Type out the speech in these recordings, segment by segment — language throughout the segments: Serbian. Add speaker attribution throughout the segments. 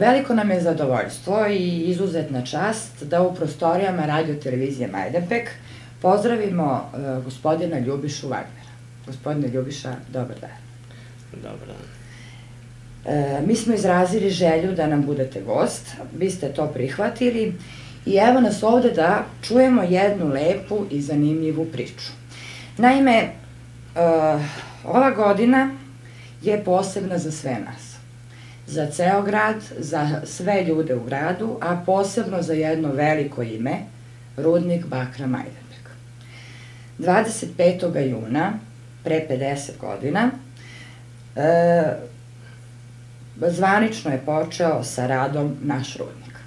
Speaker 1: Veliko nam je zadovoljstvo i izuzetna čast da u prostorijama radio televizije Majdanpek pozdravimo uh, gospodina Ljubišu Wagnera. Gospodine Ljubiša, dobar dan.
Speaker 2: Dobar dan.
Speaker 1: E, mi smo izrazili želju da nam budete gost, vi ste to prihvatili i evo nas ovde da čujemo jednu lepu i zanimljivu priču. Naime, e, ova godina je posebna za sve nas. Za ceo grad, za sve ljude u gradu, a posebno za jedno veliko ime, Rudnik Bakra Majdanpek. 25. juna, pre 50 godina, e, zvanično je počeo sa radom naš rudnik.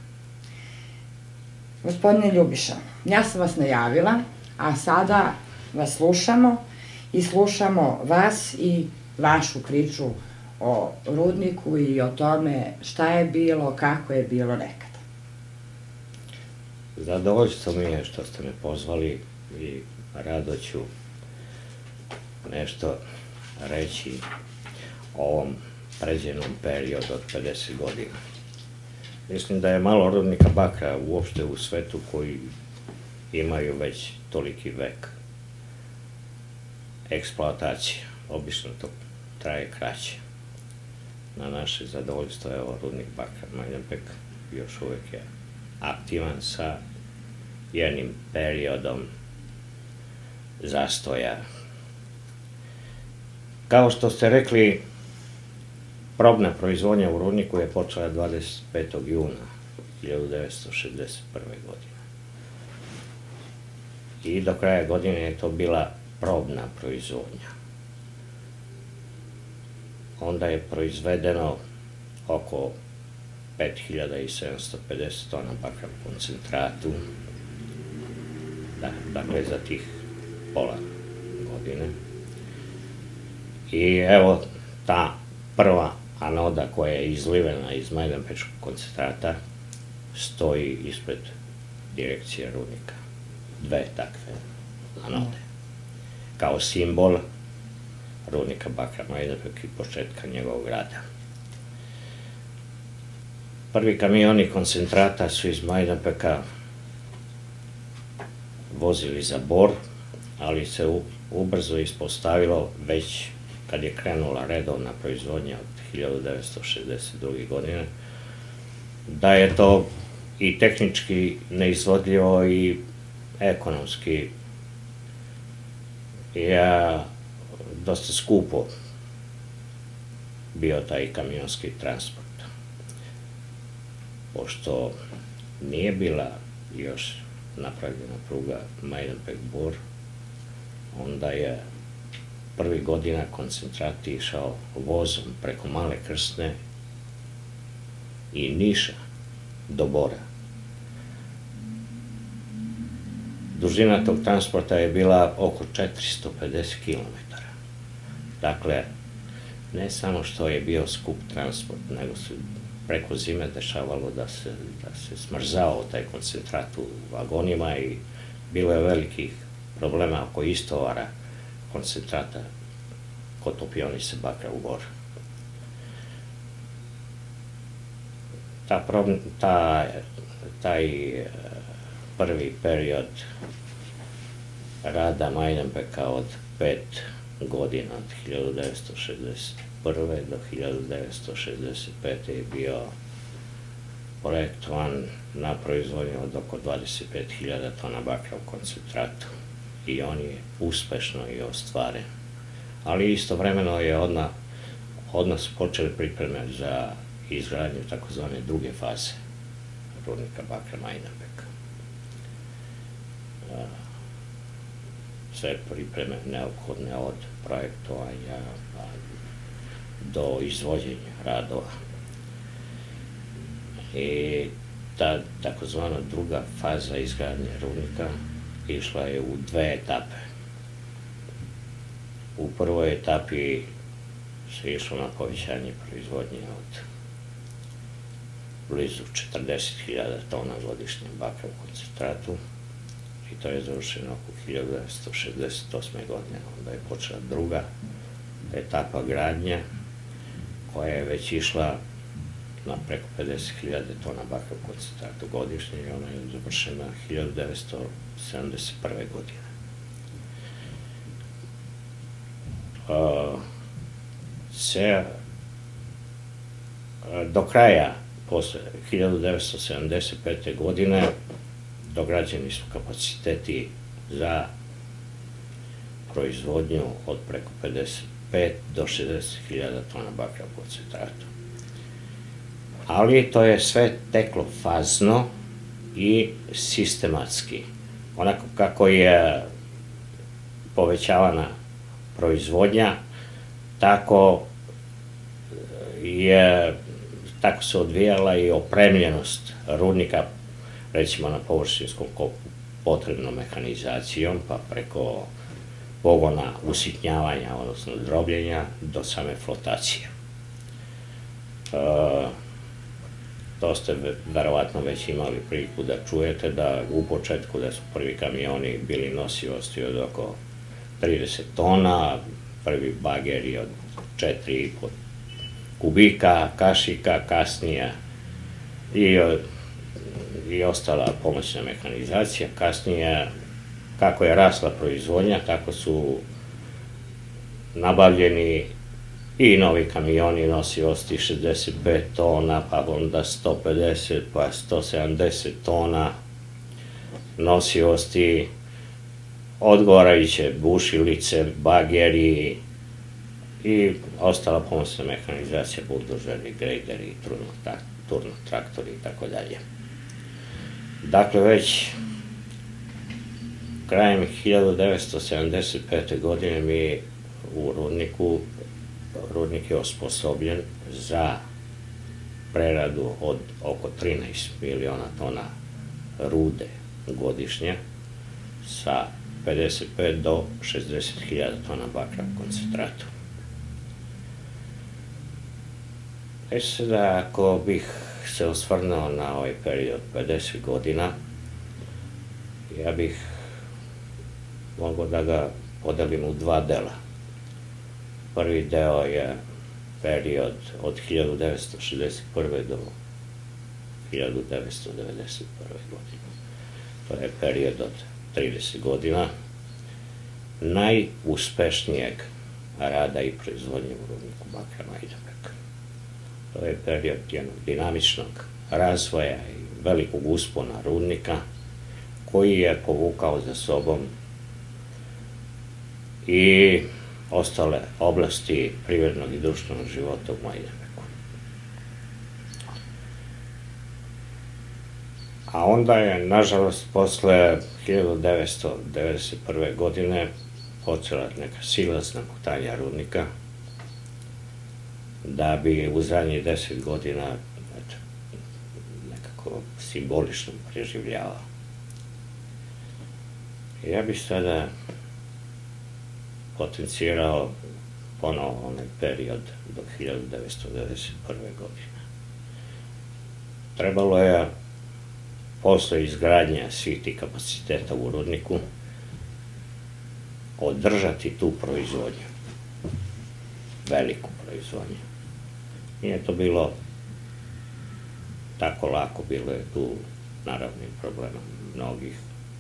Speaker 1: Gospodine Ljubiša, ja sam vas najavila, a sada vas slušamo i slušamo vas i vašu priču o rudniku i o tome šta je bilo, kako je bilo nekada.
Speaker 2: Zadovoljstvo mi je što ste me pozvali i rado ću nešto reći o ovom pređenom periodu od 50 godina. Mislim da je malo rodnika bakra uopšte u svetu koji imaju već toliki vek eksploatacije. Obično to traje kraće. Na naše zadovoljstvo je ovo rudnik bakra Majnjapek još uvek je aktivan sa jednim periodom zastoja. Kao što ste rekli, Probna proizvodnja u rudniku je počela 25. juna 1961. godine. I do kraja godine je to bila probna proizvodnja. Onda je proizvedeno oko 5750 tona bakra koncentratu, da, dakle za tih pola godine. I evo ta prva anoda koja je izlivena iz Majdanpečkog koncentrata stoji ispred direkcije rudnika. Dve takve anode. Kao simbol rudnika Bakra Majdanpek i početka njegovog rada. Prvi kamioni koncentrata su iz Majdanpeka vozili za Bor, ali se ubrzo ispostavilo već kad je krenula redovna proizvodnja od 1962. godine, da je to i tehnički neizvodljivo i ekonomski je dosta skupo bio taj kamionski transport. Pošto nije bila još napravljena pruga Majdanpek-Bor, onda je prvi godina koncentrat išao vozom preko Male Krsne i Niša do Bora. Dužina tog transporta je bila oko 450 km. Dakle, ne samo što je bio skup transport, nego se preko zime dešavalo da se, da se smrzao taj koncentrat u vagonima i bilo je velikih problema oko istovara koncentrata kod topionice bakra u Bor. Ta, ta, taj e, prvi period rada Majdanpeka od pet godina, od 1961. do 1965. je bio projektovan na proizvodnju od oko 25.000 tona bakra u koncentratu i on je uspešno i ostvaren. Ali istovremeno je odna, odnos počeli pripreme za izgradnju takozvane druge faze rudnika Bakra Majnabeka. Sve pripreme neophodne od projektovanja do izvođenja radova. I ta takozvana druga faza izgradnje rudnika išla je u dve etape. U prvoj etapi se išlo na povećanje proizvodnje od blizu 40.000 tona godišnje bakra u koncentratu i to je završeno oko 1968. godine. Onda je počela druga etapa gradnje koja je već išla na preko 50.000 tona bakra koncentrata godišnje i ona je završena 1971. godine. Uh, se do kraja, posle 1975. godine, dograđeni su kapaciteti za proizvodnju od preko 55 do 60.000 tona bakra koncentrata. Ali to je sve teklo fazno i sistematski. Onako kako je povećavana proizvodnja, tako je tako se odvijala i opremljenost rudnika, recimo na površinskom kopu, potrebnom mehanizacijom, pa preko pogona usitnjavanja, odnosno drobljenja, do same flotacije. E, to ste verovatno već imali priliku da čujete da u početku da su prvi kamioni bili nosivosti od oko 30 tona, prvi bageri od 4,5 kubika, kašika, kasnije i, i ostala pomoćna mehanizacija. Kasnije, kako je rasla proizvodnja, tako su nabavljeni i novi kamioni nosivosti 65 tona, pa onda 150, pa 170 tona nosivosti, odgovarajuće bušilice, bageri, i ostala pomoćna mehanizacija, buldožeri, grejderi, turno traktori i tako dalje. Dakle, već krajem 1975. godine mi u rudniku, rudnik je osposobljen za preradu od oko 13 miliona tona rude godišnje sa 55 do 60 hiljada tona bakra koncentrata. E sada, ako bih se osvrnuo na ovaj period 50 godina, ja bih mogao da ga podelim u dva dela. Prvi deo je period od 1961. do 1991. godine. To je period od 30 godina najuspešnijeg rada i proizvodnje u rudniku bakra Majdana. To je period jednog dinamičnog razvoja i velikog uspona rudnika koji je povukao za sobom i ostale oblasti privrednog i društvenog života u Majdanbeku. A onda je, nažalost, posle 1991. godine počela neka silazna mutanja rudnika, da bi u zadnjih deset godina eto, nekako simbolično preživljavao. Ja bih sada potencijirao ponovo onaj period do 1991. godine. Trebalo je posle izgradnja svih tih kapaciteta u rudniku održati tu proizvodnju, veliku proizvodnju. Nije to bilo tako lako, bilo je tu naravnih problema mnogih,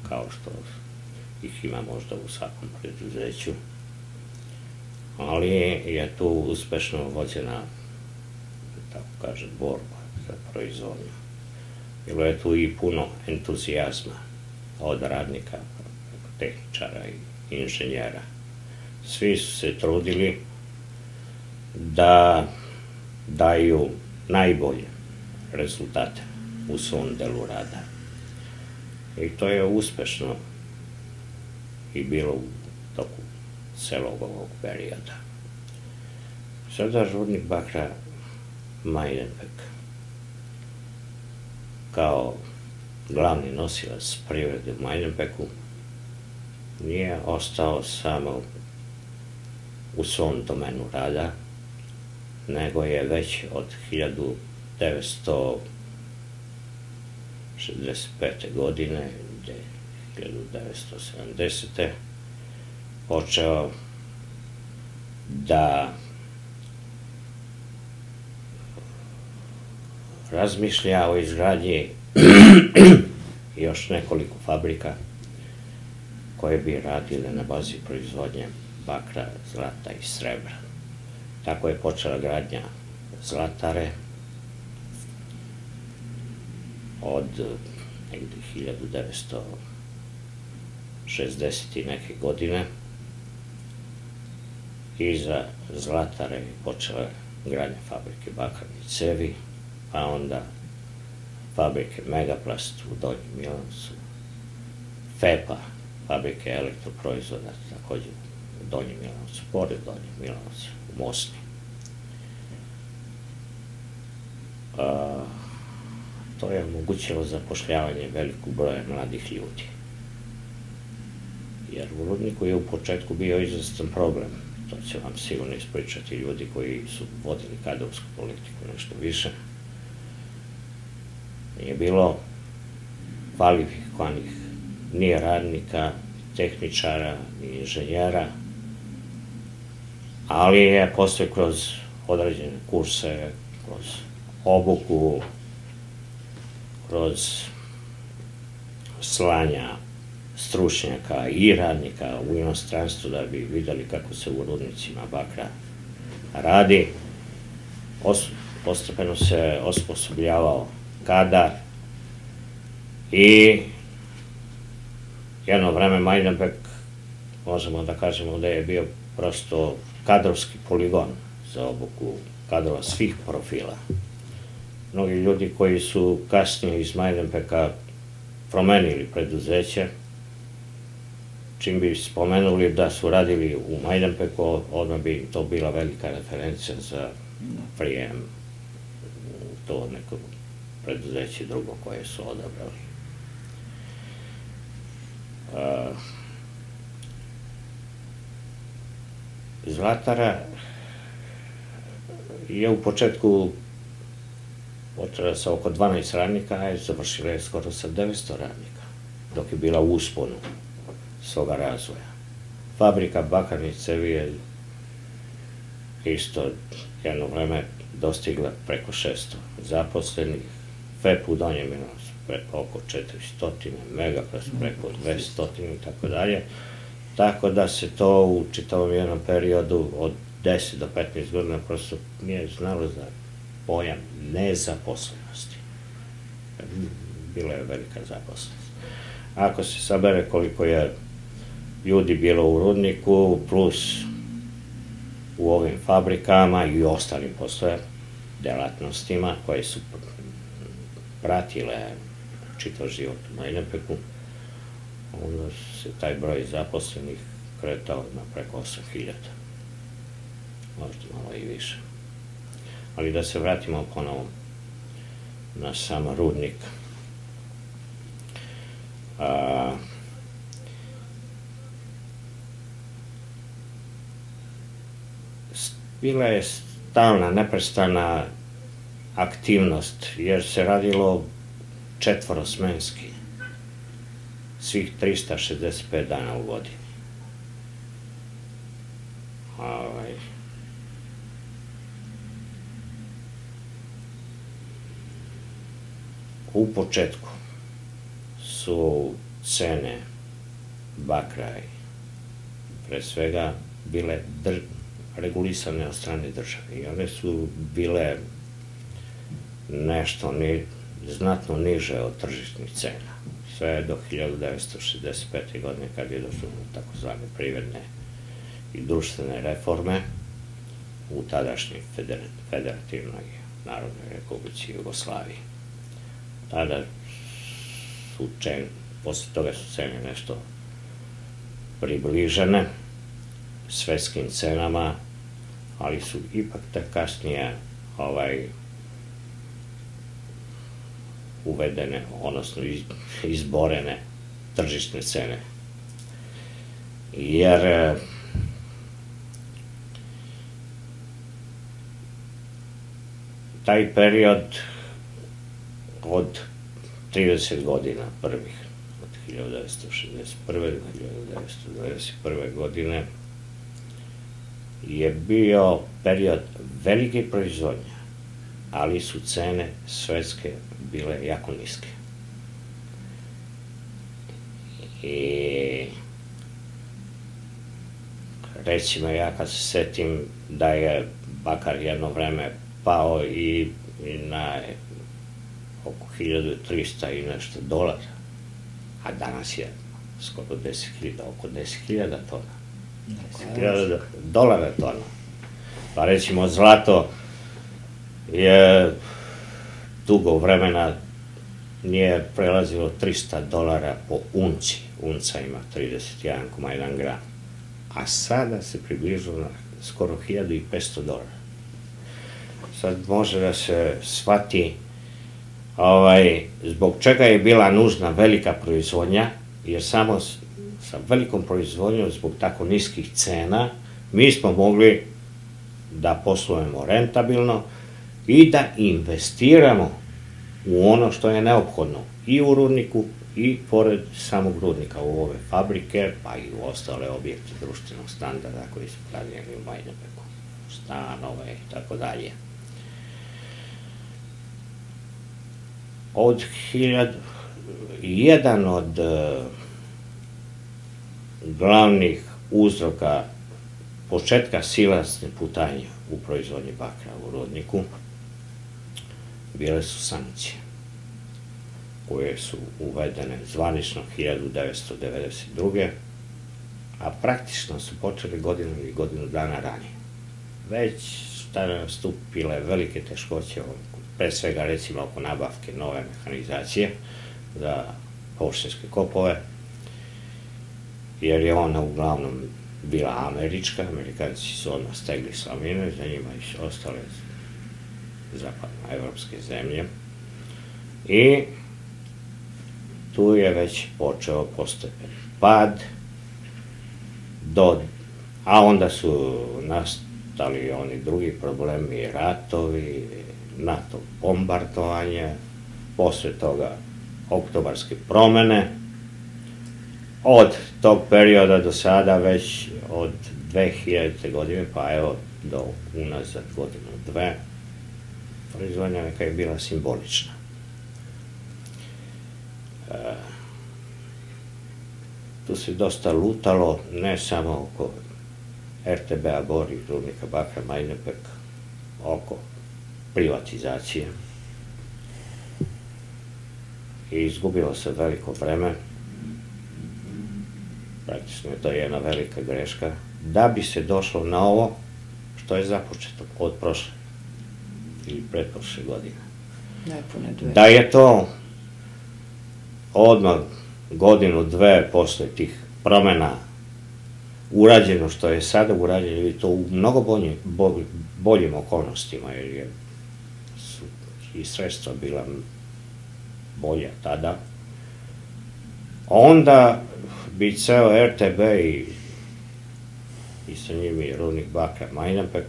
Speaker 2: kao što ih ima možda u svakom preduzeću, ali je tu uspešno vođena, tako kaže, borba za proizvodnju. Bilo je tu i puno entuzijazma od radnika, tehničara i inženjera. Svi su se trudili da daju najbolje rezultate u svom delu rada. I to je uspešno i bilo u toku celog ovog perioda. Sada žurnik Bakra Majdenbek kao glavni nosilac privrede u Majdenbeku nije ostao samo u svom domenu rada, nego je već od 1965. godine, 1970. počeo razmišlja o izgradnji još nekoliko fabrika koje bi radile na bazi proizvodnje bakra, zlata i srebra. Tako je počela gradnja zlatare od negde 1960. neke godine i za zlatare je počela gradnja fabrike bakarnih cevi, pa onda fabrike Megaplast u Donjem Milancu, FEPA, fabrike elektroproizvoda, takođe u Donjem Milancu, pored Donjem Milancu, u Mosni. A, to je omogućilo zapošljavanje velikog broja mladih ljudi. Jer u Rudniku je u početku bio izvestan problem. To će vam sigurno ispričati ljudi koji su vodili kadrovsku politiku nešto više. Nije bilo kvalifikovanih ni radnika, tehničara, ni inženjera, ali je posle kroz određene kurse, kroz obuku, kroz slanja stručnjaka i radnika u inostranstvu da bi videli kako se u rudnicima bakra radi. Os, postepeno se osposobljavao kadar i jedno vreme Majdanbek možemo da kažemo da je bio prosto kadrovski poligon za obuku kadrova svih profila mnogi ljudi koji su kasnije iz Majdenpeka promenili preduzeće, čim bi spomenuli da su radili u Majdanpeku, odmah bi to bila velika referencija za prijem to neko preduzeće drugo koje su odabrali. Zlatara je u početku počela sa oko 12 radnika, a je završila je skoro sa 900 radnika, dok je bila u usponu svoga razvoja. Fabrika bakarnih cevi je isto jedno vreme dostigla preko 600 zaposlenih, FEP u Donjem Milanovcu preko oko 400, Megapress preko 200 i tako dalje. Tako da se to u čitavom jednom periodu od 10 do 15 godina prosto nije znalo za pojam nezaposlenosti. Bila je velika zaposlenost. Ako se sabere koliko je ljudi bilo u rudniku, plus u ovim fabrikama i ostalim posle delatnostima koje su pratile čitav život u Majnepeku, onda se taj broj zaposlenih kretao na preko 8000. Možda malo i više. Ali da se vratimo ponovo na sam rudnik. A, bila je stalna, neprestana aktivnost, jer se radilo četvorosmenski, svih 365 dana u godini. Ovaj, u početku su cene bakra pre svega bile dr regulisane od strane države i one su bile nešto ni, znatno niže od tržišnih cena. Sve do 1965. godine kad je došlo do takozvane privredne i društvene reforme u tadašnjoj federativnoj Narodnoj republici Jugoslaviji tada su cene, posle toga su cene nešto približene svetskim cenama, ali su ipak te kasnije ovaj, uvedene, odnosno izborene tržišne cene. Jer eh, taj period od 30 godina prvih, od 1961. do 1991. godine, je bio period velike proizvodnje, ali su cene svetske bile jako niske. I recimo ja kad se setim da je bakar jedno vreme pao i, i na oko 1300 i nešto dolara, a danas je skoro 10.000, oko 10.000 tona. 10.000 dolara tona. Pa recimo zlato je dugo vremena nije prelazilo 300 dolara po unci. Unca ima 31,1 gram. A sada se približilo na skoro 1500 dolara. Sad može da se shvati ovaj, zbog čega je bila nužna velika proizvodnja, jer samo sa velikom proizvodnjom zbog tako niskih cena mi smo mogli da poslujemo rentabilno i da investiramo u ono što je neophodno i u rudniku i pored samog rudnika u ove fabrike, pa i u ostale objekte društvenog standarda koji su pravljeni u Majnebeku, stanove i tako dalje. Od hiljad, jedan od uh, glavnih uzroka početka silasne putanje u proizvodnji bakra u rodniku bile su sankcije koje su uvedene zvanično 1992. a praktično su počeli godinu ili godinu dana ranije. Već tada nastupile velike teškoće, pre svega recimo oko nabavke nove mehanizacije za površinske kopove, jer je ona uglavnom bila američka, amerikanci su odmah stegli slavine, za njima i ostale zapadnoevropske zemlje. I tu je već počeo postepen pad, do, a onda su nastali oni drugi problemi, ratovi, NATO bombardovanje, posle toga oktobarske promene, od tog perioda do sada već od 2000. godine, pa evo do unazad godinu dve, proizvodnja neka je bila simbolična. E, tu se dosta lutalo, ne samo oko RTB-a Bor i Rudnika Bakra Majnepek, oko privatizacije. I izgubilo se veliko vreme, praktično je to jedna velika greška, da bi se došlo na ovo što je započeto od prošle ili pretprošle godine. Da je to odmah godinu, dve posle tih promena urađeno što je sada urađeno i to u mnogo boljim, boljim okolnostima, jer je, su i sredstva bila bolja tada, onda bi ceo RTB i, i sa njim i Rudnik Bakra Majnapek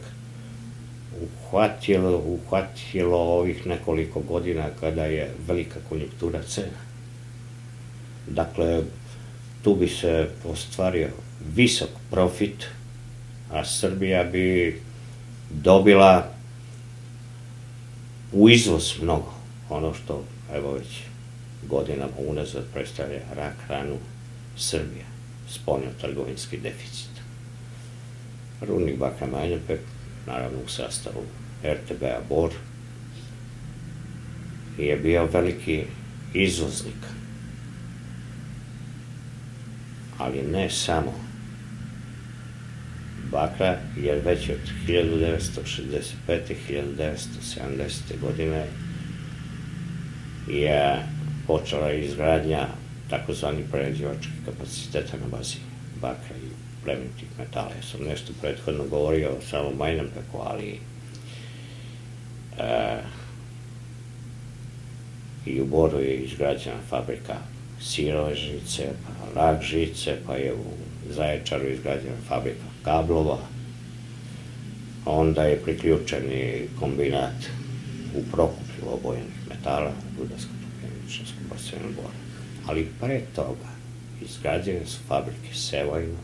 Speaker 2: uhvatilo, uhvatilo ovih nekoliko godina kada je velika konjunktura cena. Dakle, tu bi se ostvario visok profit, a Srbija bi dobila u izvoz mnogo, ono što, evo već godinama unazad predstavlja rak ranu Srbija, spoljno-trgovinski deficit. Rudnik Baka Manjepek, naravno u sastavu RTB-a Bor, je bio veliki izvoznik. Ali ne samo bakra, jer već od 1965. 1970. godine je počela izgradnja takozvani prerađivački kapaciteta na bazi bakra i plemenitih metala. Ja sam nešto prethodno govorio o samom Majnampeku, ali e, i u Boru je izgrađena fabrika sirove žice, pa rak žice, pa je u Zaječaru izgrađena fabrika kablova, onda je priključen i kombinat u Prokuplju obojenih metala, Rudarsko-topljeničarskom basenu Bora ali pre toga izgrađene su fabrike Sevojno,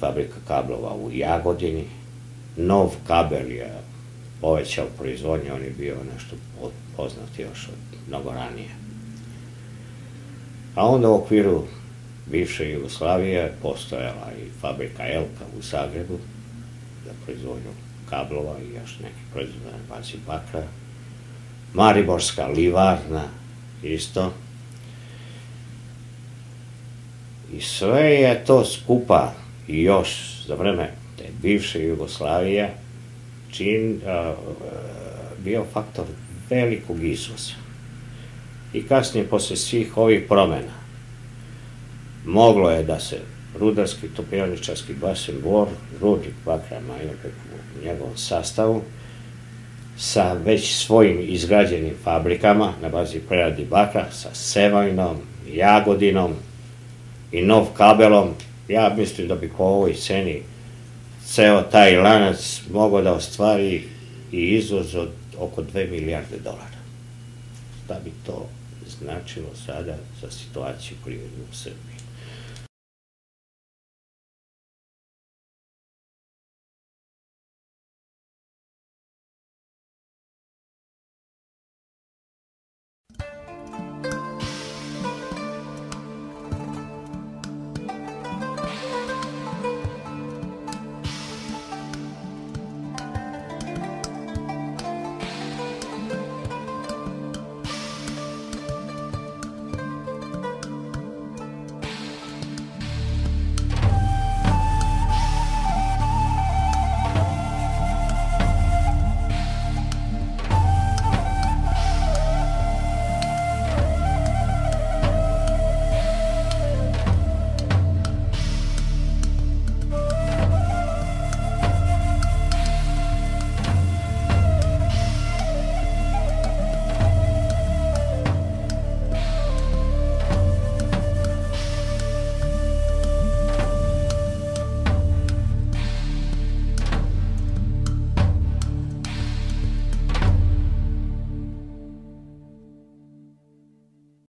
Speaker 2: fabrika kablova u Jagodini, nov kabel je povećao proizvodnju, on je bio nešto poznat još od mnogo ranije. A onda u okviru bivše Jugoslavije postojala i fabrika Elka u Zagrebu za proizvodnju kablova i još neki proizvoda na bazi bakra. Mariborska livarna isto. I sve je to skupa i još za vreme te bivše Jugoslavije čin a, bio faktor velikog izvoza. I kasnije, posle svih ovih promena, moglo je da se rudarski topioničarski basen Bor, rudnik Bakra Majopek u njegovom sastavu, sa već svojim izgrađenim fabrikama na bazi preradi bakra, sa Sevajnom, Jagodinom i Nov kabelom, ja mislim da bi po ovoj ceni ceo taj lanac mogao da ostvari i izvoz od oko 2 milijarde dolara. Šta bi to značilo sada za situaciju privrednu u Srbiji?